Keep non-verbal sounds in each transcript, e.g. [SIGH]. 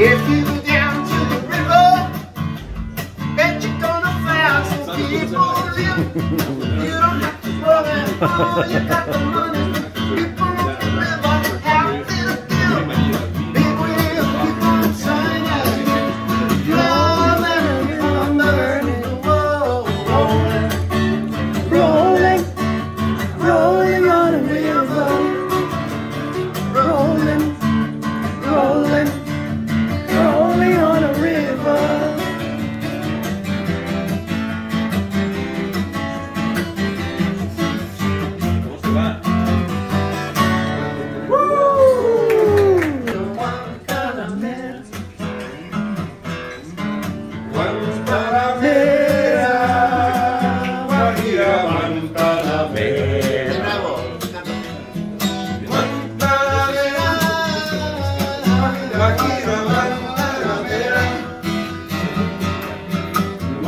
If you go down to the river, bet you're gonna find some people. [LAUGHS] you don't have to worry, oh, you got the money.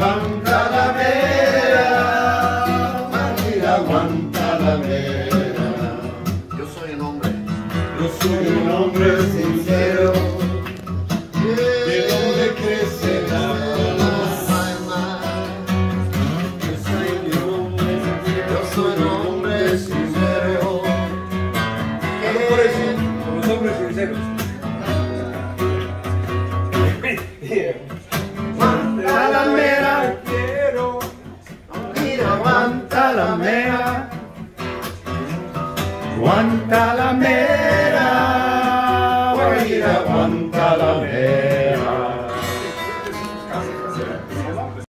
Guantanamera. Guajira, Guantanamera. Yo soy un hombre. Yo soy un hombre sincero. ¿De dónde crece la paz? Yo soy un hombre sincero. Yo soy un hombre sincero. Por eso, por los hombres sinceros. [LAUGHS] Guantalamera, we're here at Guantalamera.